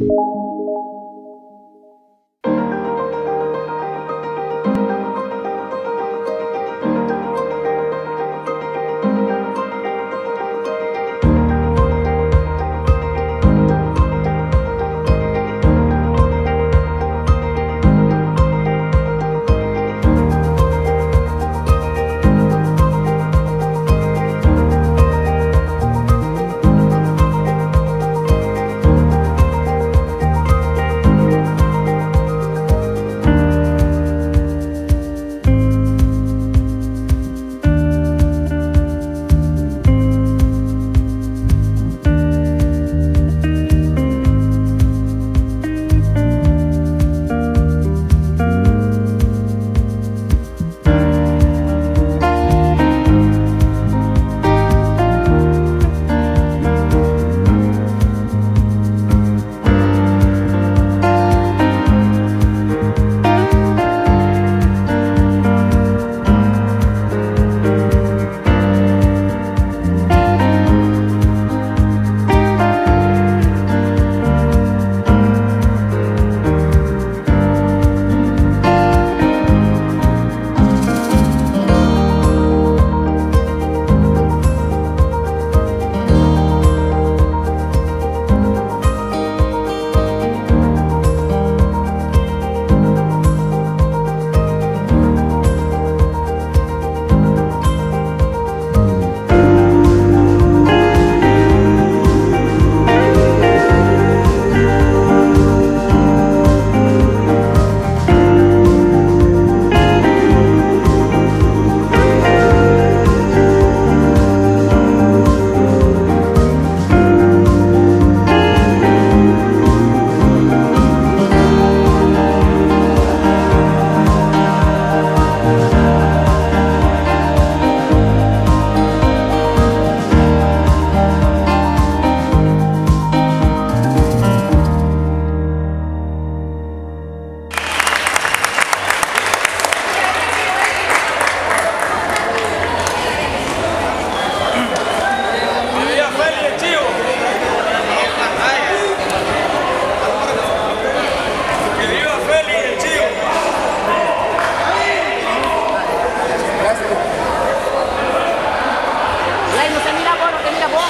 you Ay, no se mira vos, no se mira vos.